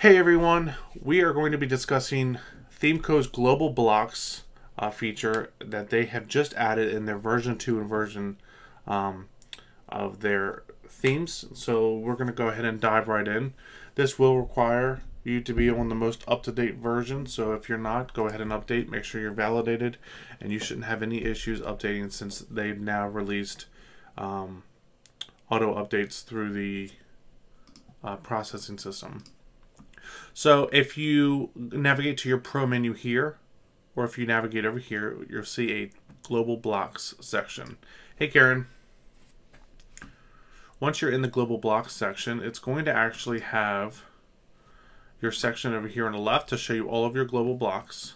Hey everyone, we are going to be discussing Themeco's Global Blocks uh, feature that they have just added in their version 2 and version um, of their themes. So we're going to go ahead and dive right in. This will require you to be on the most up-to-date version. So if you're not, go ahead and update. Make sure you're validated and you shouldn't have any issues updating since they've now released um, auto updates through the uh, processing system. So if you navigate to your Pro menu here, or if you navigate over here, you'll see a Global Blocks section. Hey Karen. Once you're in the Global Blocks section, it's going to actually have your section over here on the left to show you all of your global blocks.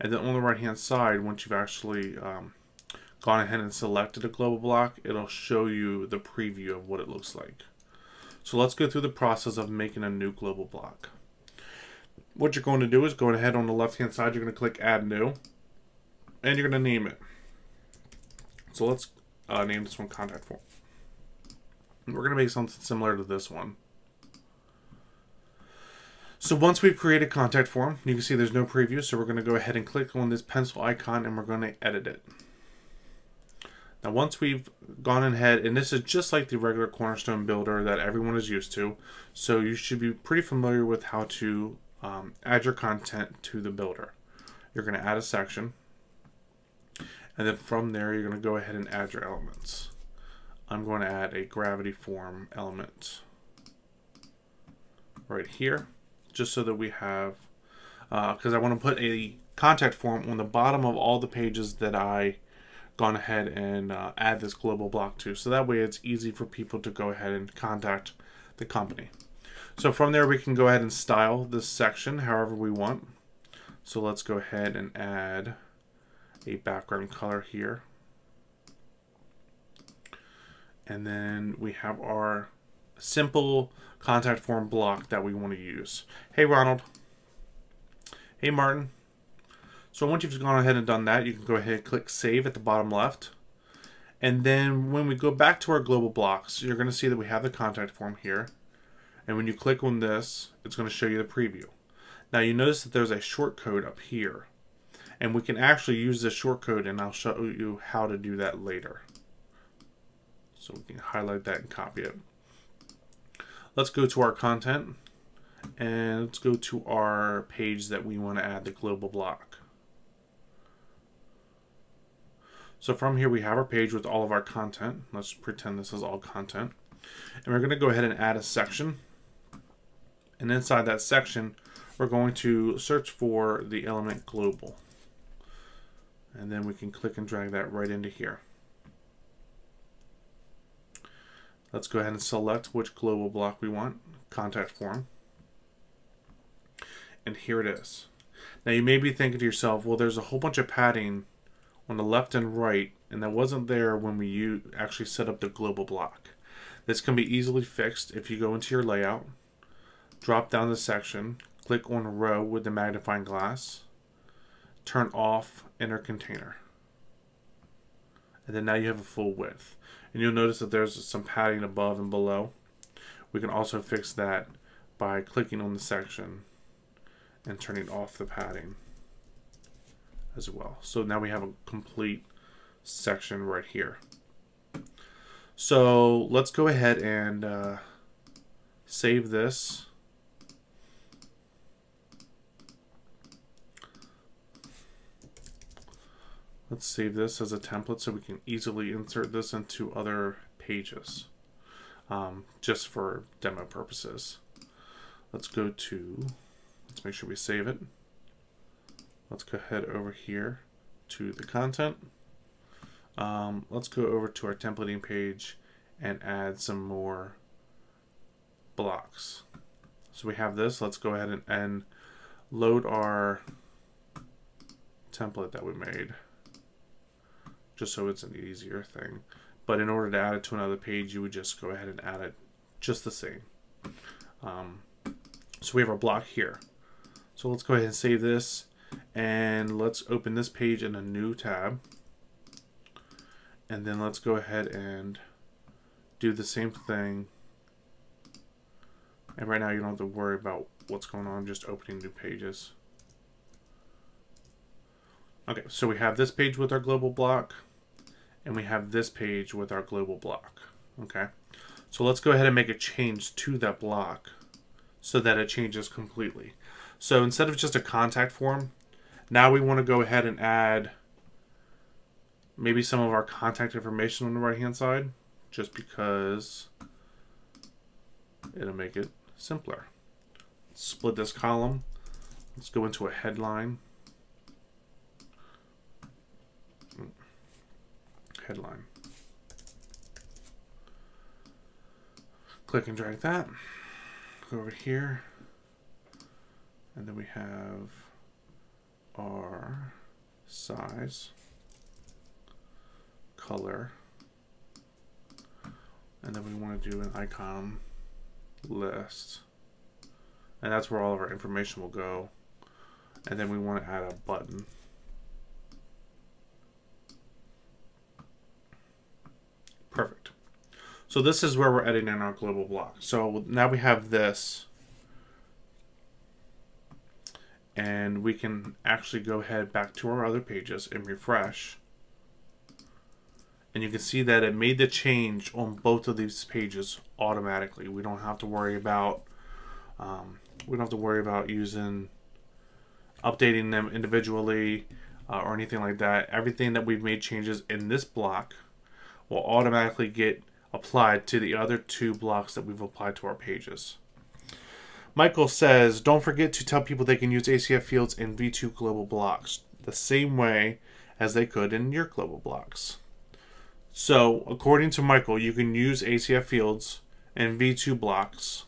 And then on the right hand side, once you've actually um, gone ahead and selected a global block, it'll show you the preview of what it looks like. So let's go through the process of making a new global block. What you're going to do is go ahead on the left hand side, you're going to click add new and you're going to name it. So let's uh, name this one contact form. We're going to make something similar to this one. So once we've created contact form, you can see there's no preview, so we're going to go ahead and click on this pencil icon and we're going to edit it. Now once we've gone ahead, and this is just like the regular Cornerstone builder that everyone is used to, so you should be pretty familiar with how to um, add your content to the builder. You're going to add a section, and then from there you're going to go ahead and add your elements. I'm going to add a gravity form element right here, just so that we have, because uh, I want to put a contact form on the bottom of all the pages that I gone ahead and uh, add this global block to. So that way it's easy for people to go ahead and contact the company. So from there we can go ahead and style this section however we want. So let's go ahead and add a background color here. And then we have our simple contact form block that we want to use. Hey Ronald. Hey Martin. So once you've gone ahead and done that, you can go ahead and click Save at the bottom left. And then when we go back to our global blocks, you're going to see that we have the contact form here. And when you click on this, it's going to show you the preview. Now you notice that there's a short code up here. And we can actually use this short code and I'll show you how to do that later. So we can highlight that and copy it. Let's go to our content and let's go to our page that we want to add the global block. So from here we have our page with all of our content. Let's pretend this is all content. And we're going to go ahead and add a section. And inside that section, we're going to search for the element global. And then we can click and drag that right into here. Let's go ahead and select which global block we want, contact form. And here it is. Now you may be thinking to yourself, well, there's a whole bunch of padding on the left and right, and that wasn't there when we actually set up the global block. This can be easily fixed if you go into your layout, drop down the section, click on row with the magnifying glass, turn off inner container. And then now you have a full width. And you'll notice that there's some padding above and below. We can also fix that by clicking on the section and turning off the padding as well. So now we have a complete section right here. So let's go ahead and uh, save this. Let's save this as a template so we can easily insert this into other pages um, just for demo purposes. Let's go to, let's make sure we save it. Let's go ahead over here to the content. Um, let's go over to our templating page and add some more blocks. So we have this. Let's go ahead and, and load our template that we made just so it's an easier thing. But in order to add it to another page, you would just go ahead and add it just the same. Um, so we have our block here. So let's go ahead and save this and let's open this page in a new tab. And then let's go ahead and do the same thing And right now you don't have to worry about what's going on, just opening new pages. Okay, so we have this page with our global block, and we have this page with our global block. Okay, so let's go ahead and make a change to that block so that it changes completely. So instead of just a contact form, now we want to go ahead and add maybe some of our contact information on the right hand side just because it'll make it simpler. Split this column. Let's go into a headline. Headline. Click and drag that. Go over here. And then we have our size, color, and then we want to do an icon list. And that's where all of our information will go. And then we want to add a button. Perfect. So this is where we're editing in our global block. So now we have this and we can actually go ahead back to our other pages and refresh. And you can see that it made the change on both of these pages automatically. We don't have to worry about um, we don't have to worry about using updating them individually uh, or anything like that. Everything that we've made changes in this block will automatically get applied to the other two blocks that we've applied to our pages Michael says, don't forget to tell people they can use ACF fields in V2 global blocks the same way as they could in your global blocks. So, according to Michael, you can use ACF fields in V2 blocks,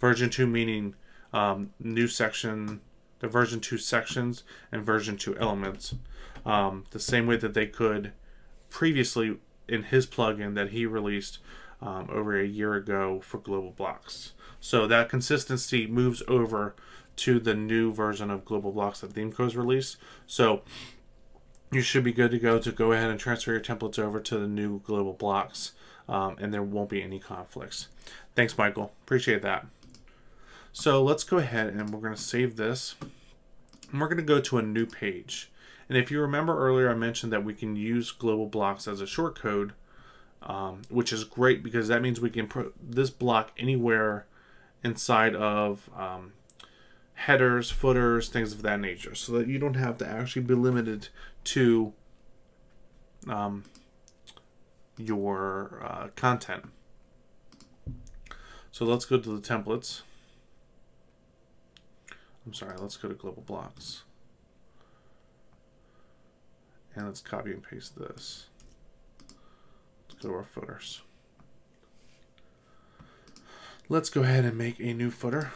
version 2 meaning um, new section, the version 2 sections, and version 2 elements, um, the same way that they could previously in his plugin that he released um, over a year ago for global blocks. So that consistency moves over to the new version of Global Blocks that Themeco's released. So you should be good to go to go ahead and transfer your templates over to the new Global Blocks, um, and there won't be any conflicts. Thanks, Michael. Appreciate that. So let's go ahead and we're going to save this. And we're going to go to a new page. And if you remember earlier, I mentioned that we can use global blocks as a shortcode, um, which is great because that means we can put this block anywhere inside of um, headers, footers, things of that nature, so that you don't have to actually be limited to um, your uh, content. So let's go to the templates. I'm sorry, let's go to global blocks. And let's copy and paste this. Our footers. Let's go ahead and make a new footer.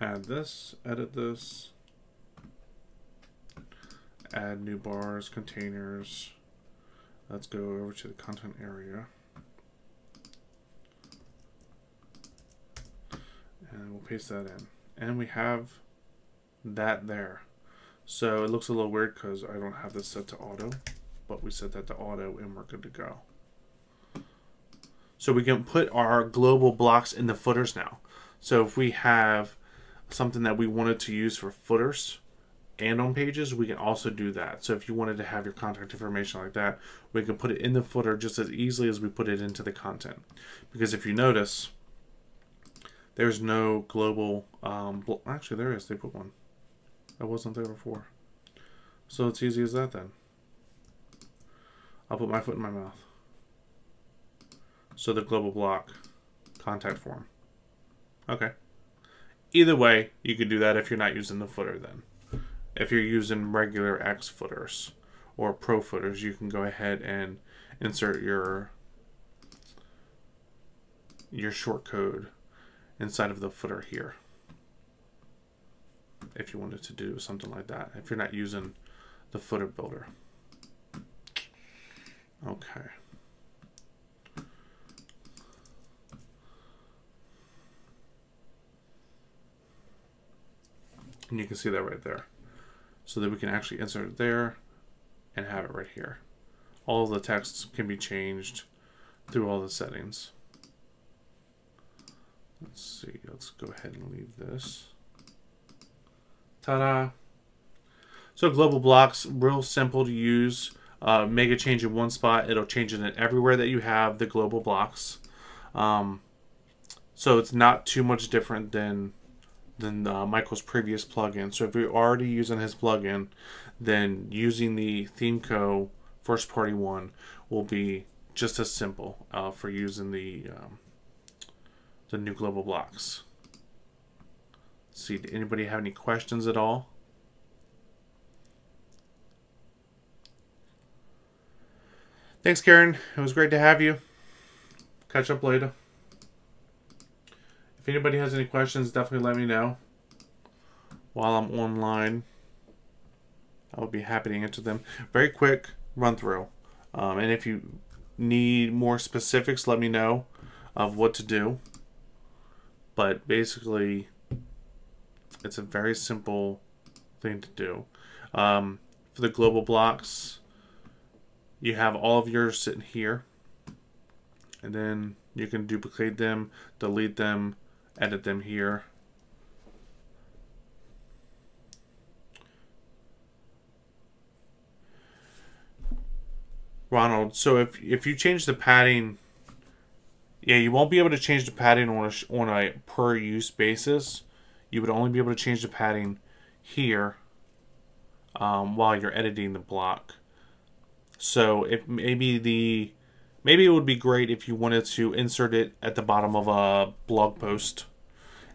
Add this, edit this, add new bars, containers. Let's go over to the content area. And we'll paste that in. And we have that there. So it looks a little weird because I don't have this set to auto but we set that to auto and we're good to go. So we can put our global blocks in the footers now. So if we have something that we wanted to use for footers and on pages, we can also do that. So if you wanted to have your contact information like that, we can put it in the footer just as easily as we put it into the content. Because if you notice, there's no global, um, actually there is, they put one. That wasn't there before. So it's easy as that then. I'll put my foot in my mouth. So the global block contact form. Okay. Either way, you could do that if you're not using the footer then. If you're using regular X footers or pro footers, you can go ahead and insert your your short code inside of the footer here. If you wanted to do something like that. If you're not using the footer builder. Okay. And you can see that right there. So that we can actually insert it there and have it right here. all the texts can be changed through all the settings. Let's see, let's go ahead and leave this. Ta-da! So global blocks, real simple to use. Uh, make a change in one spot, it'll change it everywhere that you have the global blocks. Um, so it's not too much different than than uh, Michael's previous plugin. So if you're already using his plugin, then using the Themeco first party one will be just as simple uh, for using the um, the new global blocks. See, did anybody have any questions at all? Thanks, Karen. It was great to have you. Catch up later. If anybody has any questions, definitely let me know while I'm online. I will be happy to answer them. Very quick run through. Um, and if you need more specifics, let me know of what to do. But basically, it's a very simple thing to do. Um, for the global blocks, you have all of yours sitting here. And then you can duplicate them, delete them, edit them here. Ronald, so if if you change the padding, yeah, you won't be able to change the padding on a, on a per use basis. You would only be able to change the padding here um, while you're editing the block. So if maybe the maybe it would be great if you wanted to insert it at the bottom of a blog post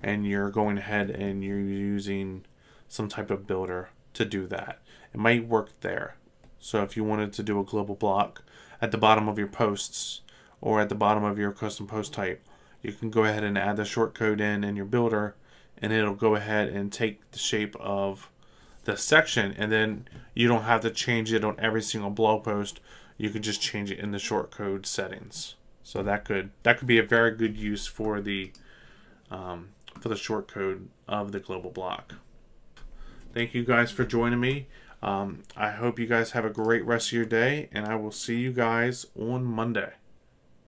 and you're going ahead and you're using some type of builder to do that. It might work there. So if you wanted to do a global block at the bottom of your posts or at the bottom of your custom post type, you can go ahead and add the shortcode in in your builder and it'll go ahead and take the shape of the section and then you don't have to change it on every single blog post. You can just change it in the shortcode settings. So that could that could be a very good use for the um, for the shortcode of the global block. Thank you guys for joining me. Um, I hope you guys have a great rest of your day, and I will see you guys on Monday.